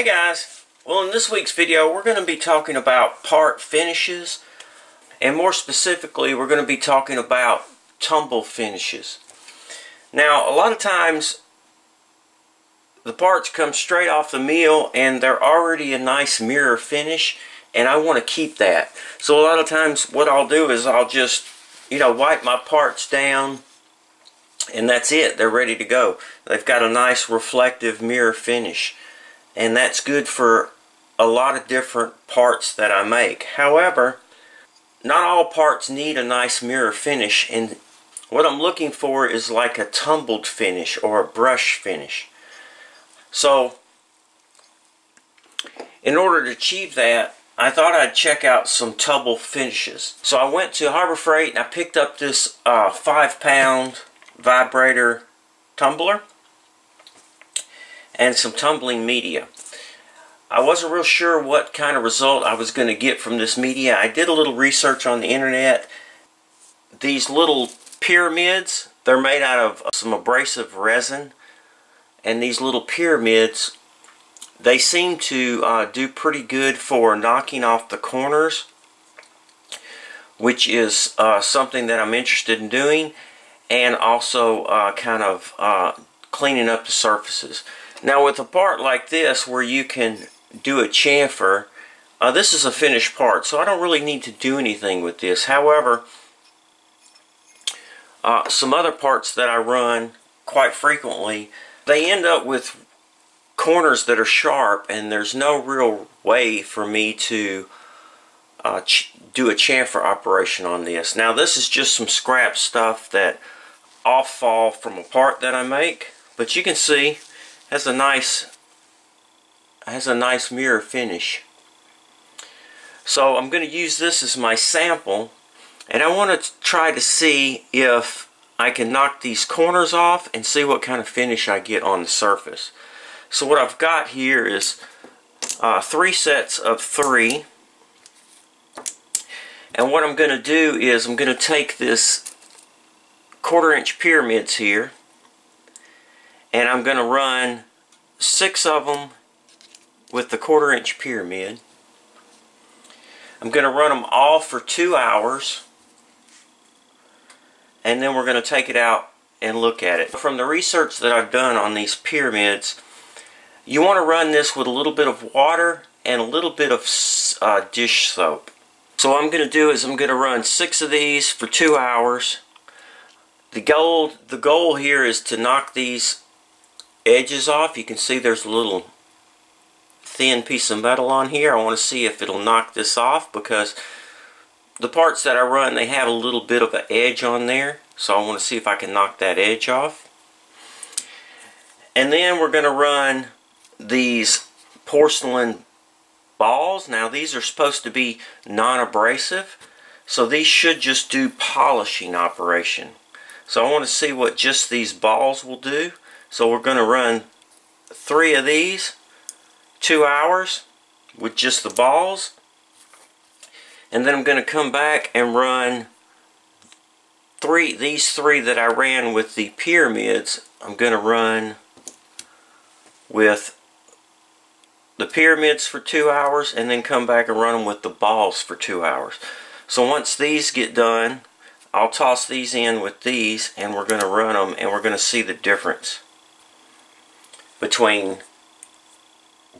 Hey guys, well in this week's video we're going to be talking about part finishes and more specifically we're going to be talking about tumble finishes. Now a lot of times the parts come straight off the mill and they're already a nice mirror finish and I want to keep that. So a lot of times what I'll do is I'll just you know wipe my parts down and that's it they're ready to go they've got a nice reflective mirror finish and that's good for a lot of different parts that I make. However, not all parts need a nice mirror finish and what I'm looking for is like a tumbled finish or a brush finish. So in order to achieve that I thought I'd check out some tumble finishes. So I went to Harbor Freight and I picked up this uh, five pound vibrator tumbler and some tumbling media. I wasn't real sure what kind of result I was going to get from this media. I did a little research on the internet. These little pyramids, they're made out of some abrasive resin. And these little pyramids, they seem to uh, do pretty good for knocking off the corners. Which is uh, something that I'm interested in doing. And also uh, kind of uh, cleaning up the surfaces. Now with a part like this where you can do a chamfer, uh, this is a finished part so I don't really need to do anything with this. However, uh, some other parts that I run quite frequently, they end up with corners that are sharp and there's no real way for me to uh, do a chamfer operation on this. Now this is just some scrap stuff that off fall from a part that I make, but you can see has a nice has a nice mirror finish. So I'm going to use this as my sample and I want to try to see if I can knock these corners off and see what kind of finish I get on the surface. So what I've got here is uh, three sets of three and what I'm going to do is I'm going to take this quarter inch pyramids here and I'm going to run six of them with the quarter inch pyramid. I'm going to run them all for two hours and then we're going to take it out and look at it. From the research that I've done on these pyramids, you want to run this with a little bit of water and a little bit of uh, dish soap. So what I'm going to do is I'm going to run six of these for two hours. The goal, the goal here is to knock these edges off. You can see there's a little thin piece of metal on here. I want to see if it'll knock this off because the parts that I run, they have a little bit of an edge on there. So I want to see if I can knock that edge off. And then we're going to run these porcelain balls. Now these are supposed to be non-abrasive. So these should just do polishing operation. So I want to see what just these balls will do. So we're going to run three of these, two hours with just the balls. And then I'm going to come back and run three these three that I ran with the pyramids. I'm going to run with the pyramids for two hours and then come back and run them with the balls for two hours. So once these get done, I'll toss these in with these and we're going to run them and we're going to see the difference between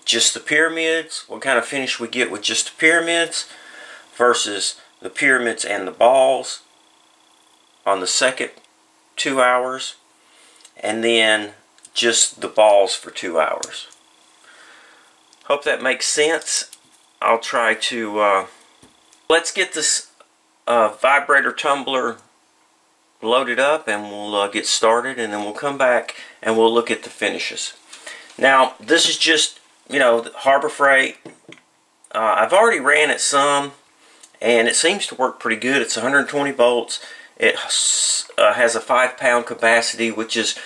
just the pyramids, what kind of finish we get with just the pyramids versus the pyramids and the balls on the second two hours and then just the balls for two hours. Hope that makes sense. I'll try to uh, let's get this uh, vibrator tumbler loaded up and we'll uh, get started and then we'll come back and we'll look at the finishes. Now, this is just, you know, Harbor Freight. Uh, I've already ran it some, and it seems to work pretty good. It's 120 volts. It uh, has a 5-pound capacity, which is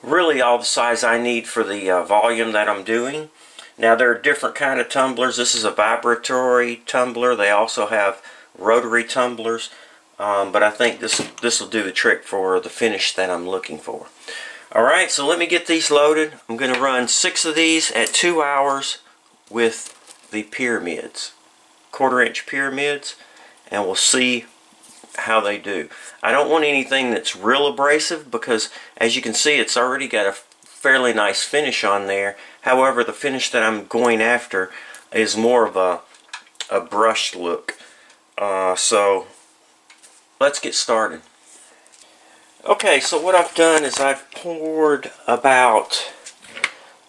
really all the size I need for the uh, volume that I'm doing. Now, there are different kind of tumblers. This is a vibratory tumbler. They also have rotary tumblers. Um, but I think this this will do the trick for the finish that I'm looking for. Alright, so let me get these loaded. I'm going to run six of these at two hours with the pyramids, quarter inch pyramids, and we'll see how they do. I don't want anything that's real abrasive because as you can see it's already got a fairly nice finish on there. However, the finish that I'm going after is more of a, a brushed look. Uh, so let's get started. Okay, so what I've done is I've poured about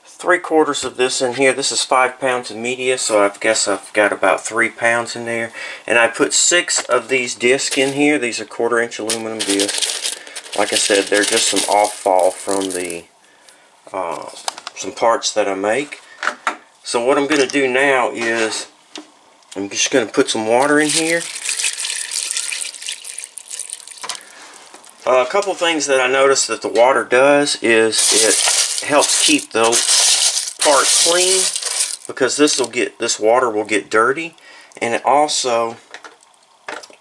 three quarters of this in here. This is five pounds of media, so I guess I've got about three pounds in there. And I put six of these discs in here. These are quarter inch aluminum discs. Like I said, they're just some off fall from the uh, some parts that I make. So what I'm going to do now is I'm just going to put some water in here. Uh, a couple things that I noticed that the water does is it helps keep the part clean because this will get this water will get dirty and it also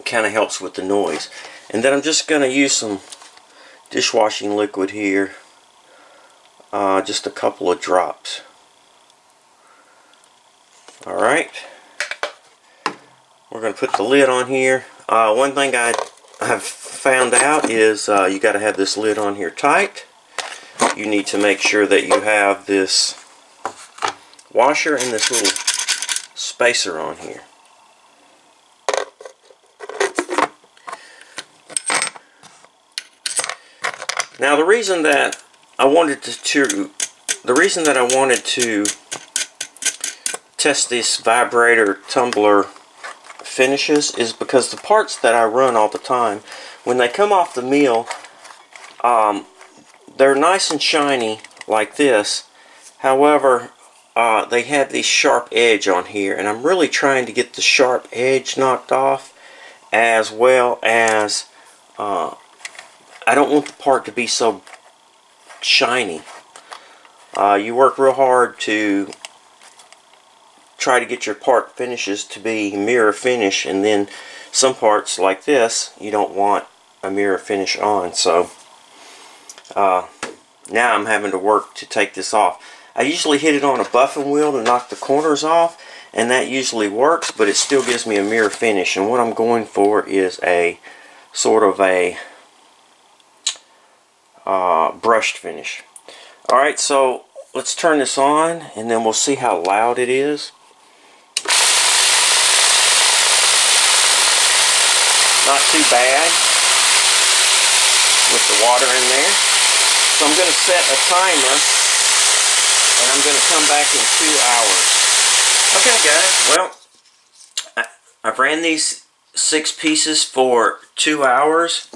kind of helps with the noise. And then I'm just going to use some dishwashing liquid here uh, just a couple of drops. Alright. We're going to put the lid on here. Uh, one thing I have found out is uh, you got to have this lid on here tight. You need to make sure that you have this washer and this little spacer on here. Now the reason that I wanted to, to, the reason that I wanted to test this vibrator tumbler finishes is because the parts that I run all the time, when they come off the mill, um, they're nice and shiny like this. However, uh, they have this sharp edge on here, and I'm really trying to get the sharp edge knocked off, as well as uh, I don't want the part to be so shiny. Uh, you work real hard to try to get your part finishes to be mirror finish and then some parts like this you don't want a mirror finish on so uh, now I'm having to work to take this off. I usually hit it on a buffing wheel to knock the corners off and that usually works but it still gives me a mirror finish and what I'm going for is a sort of a uh, brushed finish. Alright, so let's turn this on and then we'll see how loud it is. Not too bad with the water in there. So I'm going to set a timer and I'm going to come back in two hours. Okay guys, well, I, I've ran these six pieces for two hours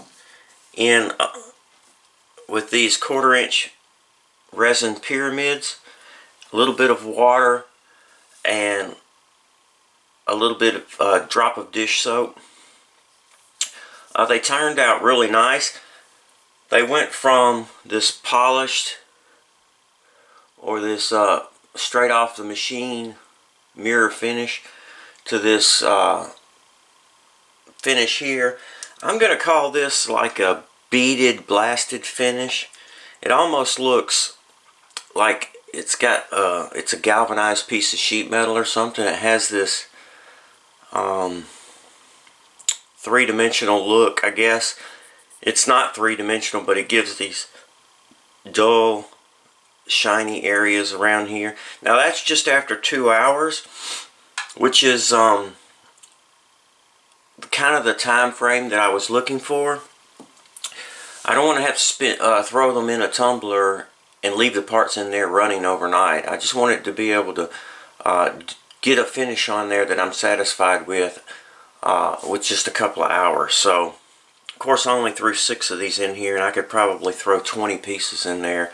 in uh, with these quarter inch resin pyramids, a little bit of water, and a little bit of a uh, drop of dish soap. Uh, they turned out really nice. They went from this polished or this uh, straight off the machine mirror finish to this uh, finish here. I'm going to call this like a beaded blasted finish. It almost looks like it's got uh, it's a galvanized piece of sheet metal or something. It has this um, three-dimensional look, I guess. It's not three-dimensional, but it gives these dull, shiny areas around here. Now that's just after two hours, which is um, kind of the time frame that I was looking for. I don't want to have to spin, uh, throw them in a tumbler and leave the parts in there running overnight. I just want it to be able to uh, get a finish on there that I'm satisfied with uh, with just a couple of hours. So, of course, I only threw six of these in here, and I could probably throw 20 pieces in there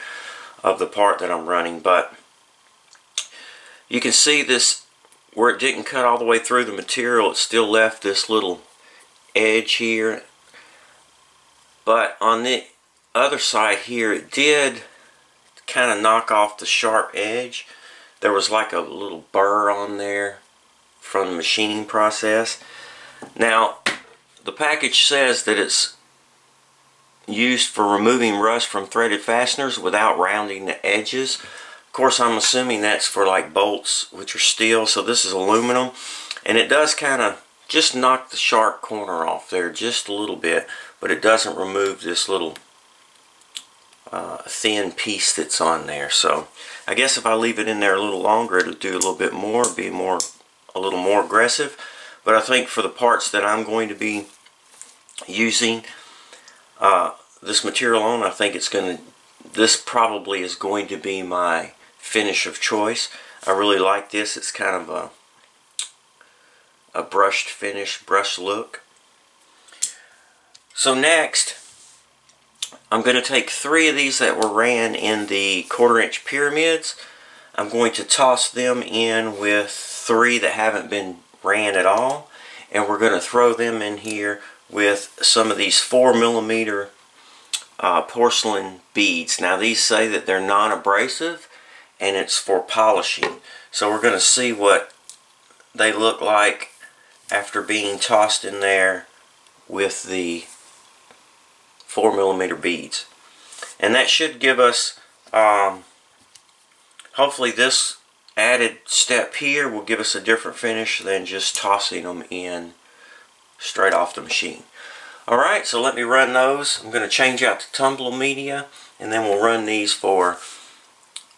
of the part that I'm running. But you can see this, where it didn't cut all the way through the material, it still left this little edge here but on the other side here, it did kind of knock off the sharp edge. There was like a little burr on there from the machining process. Now, the package says that it's used for removing rust from threaded fasteners without rounding the edges. Of course, I'm assuming that's for like bolts, which are steel. So this is aluminum. And it does kind of just knock the sharp corner off there just a little bit. But it doesn't remove this little uh, thin piece that's on there. So I guess if I leave it in there a little longer, it'll do a little bit more, be more, a little more aggressive. But I think for the parts that I'm going to be using uh, this material on, I think it's going to, this probably is going to be my finish of choice. I really like this. It's kind of a, a brushed finish, brush look. So next, I'm going to take three of these that were ran in the quarter inch pyramids. I'm going to toss them in with three that haven't been ran at all. And we're going to throw them in here with some of these 4 millimeter uh, porcelain beads. Now these say that they're non-abrasive and it's for polishing. So we're going to see what they look like after being tossed in there with the 4 millimeter beads. And that should give us, um, hopefully this added step here will give us a different finish than just tossing them in straight off the machine. Alright, so let me run those. I'm going to change out the tumbler media and then we'll run these for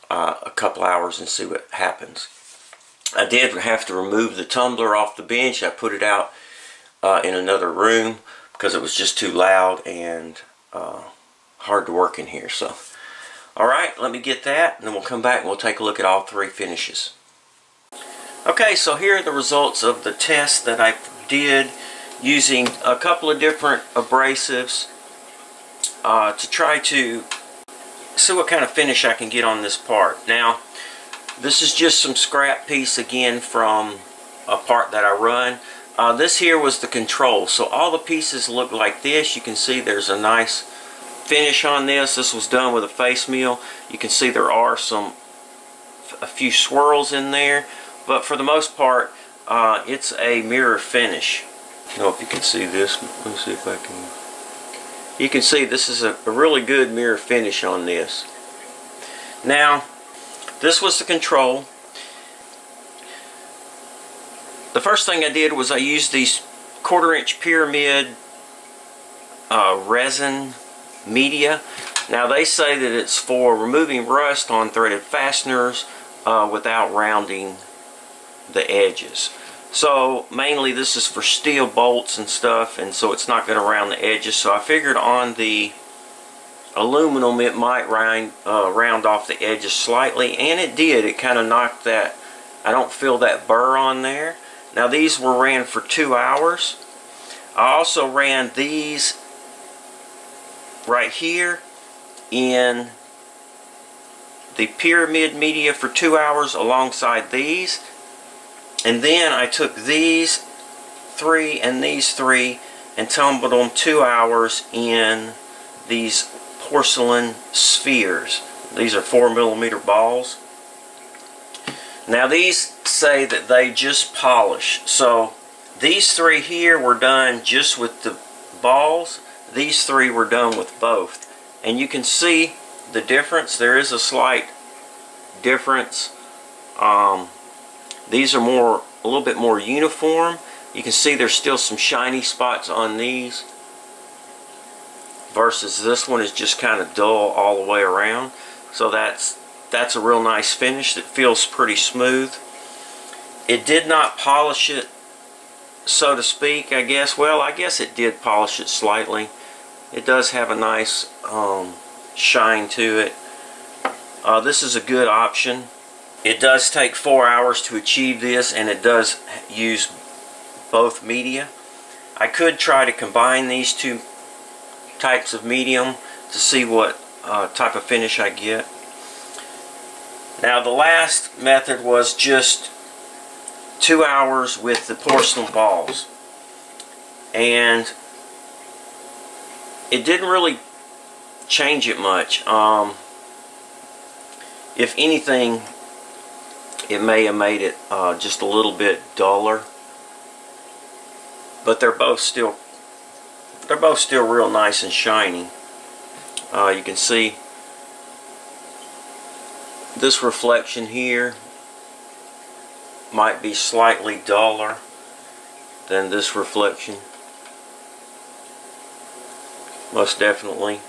uh, a couple hours and see what happens. I did have to remove the tumbler off the bench. I put it out uh, in another room because it was just too loud and uh, hard to work in here. So, Alright, let me get that and then we'll come back and we'll take a look at all three finishes. Okay, so here are the results of the test that I did using a couple of different abrasives uh, to try to see what kind of finish I can get on this part. Now, this is just some scrap piece again from a part that I run. Uh, this here was the control. So all the pieces look like this. You can see there's a nice finish on this. This was done with a face mill. You can see there are some a few swirls in there. But for the most part, uh, it's a mirror finish. I don't know if you can see this. Let me see if I can. You can see this is a, a really good mirror finish on this. Now, this was the control. The first thing I did was I used these quarter inch pyramid uh, resin media. Now they say that it's for removing rust on threaded fasteners uh, without rounding the edges. So mainly this is for steel bolts and stuff and so it's not going to round the edges. So I figured on the aluminum it might round, uh, round off the edges slightly and it did. It kind of knocked that, I don't feel that burr on there. Now these were ran for two hours. I also ran these right here in the pyramid media for two hours alongside these and then I took these three and these three and tumbled them two hours in these porcelain spheres. These are four millimeter balls. Now these say that they just polish. So these three here were done just with the balls. These three were done with both. And you can see the difference. There is a slight difference. Um, these are more, a little bit more uniform. You can see there's still some shiny spots on these versus this one is just kind of dull all the way around. So that's that's a real nice finish that feels pretty smooth. It did not polish it, so to speak, I guess. Well, I guess it did polish it slightly. It does have a nice um, shine to it. Uh, this is a good option. It does take four hours to achieve this and it does use both media. I could try to combine these two types of medium to see what uh, type of finish I get. Now the last method was just two hours with the porcelain balls and it didn't really change it much. Um, if anything it may have made it uh, just a little bit duller. But they're both still they're both still real nice and shiny. Uh, you can see this reflection here might be slightly duller than this reflection most definitely.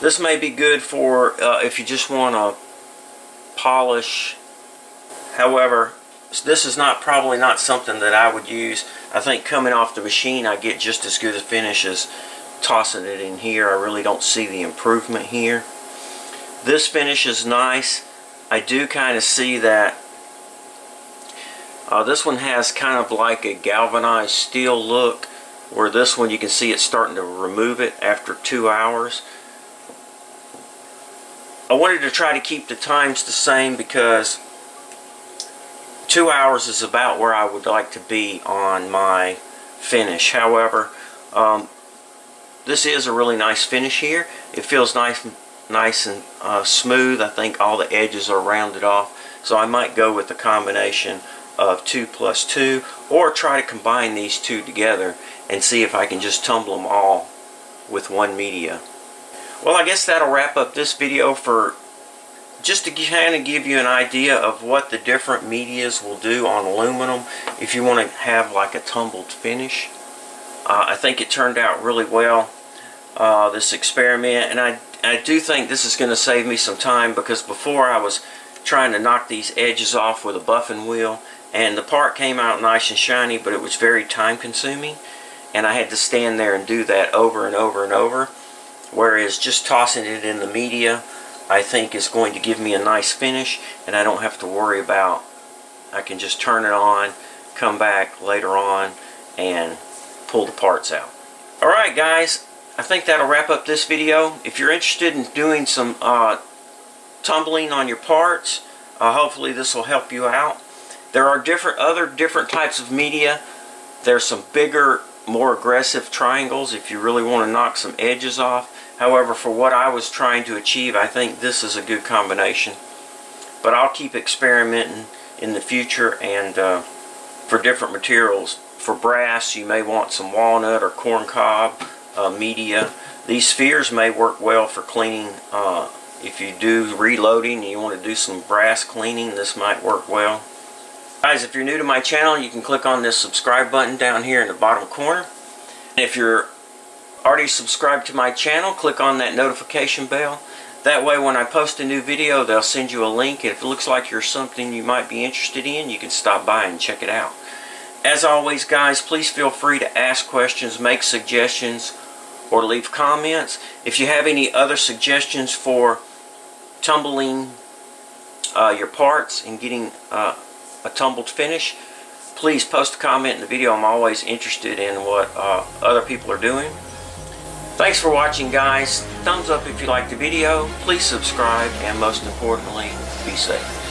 This may be good for uh, if you just want to polish. However this is not probably not something that I would use. I think coming off the machine I get just as good a finish as tossing it in here. I really don't see the improvement here. This finish is nice. I do kind of see that uh, this one has kind of like a galvanized steel look where this one you can see it's starting to remove it after two hours. I wanted to try to keep the times the same because two hours is about where I would like to be on my finish. However, um, this is a really nice finish here. It feels nice nice and uh, smooth. I think all the edges are rounded off. So I might go with the combination of 2 plus 2 or try to combine these two together and see if I can just tumble them all with one media. Well I guess that'll wrap up this video for just to kind of give you an idea of what the different medias will do on aluminum if you want to have like a tumbled finish. Uh, I think it turned out really well uh, this experiment and I I do think this is going to save me some time because before I was trying to knock these edges off with a buffing wheel and the part came out nice and shiny but it was very time consuming and I had to stand there and do that over and over and over whereas just tossing it in the media I think is going to give me a nice finish and I don't have to worry about I can just turn it on come back later on and pull the parts out alright guys I think that'll wrap up this video. If you're interested in doing some uh, tumbling on your parts, uh, hopefully this will help you out. There are different other different types of media. There's some bigger, more aggressive triangles if you really want to knock some edges off. However, for what I was trying to achieve, I think this is a good combination. But I'll keep experimenting in the future and uh, for different materials. For brass, you may want some walnut or corn cob uh, media. These spheres may work well for cleaning. Uh, if you do reloading and you want to do some brass cleaning, this might work well. Guys, if you're new to my channel, you can click on this subscribe button down here in the bottom corner. If you're already subscribed to my channel, click on that notification bell. That way when I post a new video, they'll send you a link. If it looks like you're something you might be interested in, you can stop by and check it out. As always, guys, please feel free to ask questions, make suggestions, or leave comments. If you have any other suggestions for tumbling uh, your parts and getting uh, a tumbled finish, please post a comment in the video. I'm always interested in what uh, other people are doing. Thanks for watching, guys. Thumbs up if you liked the video. Please subscribe, and most importantly, be safe.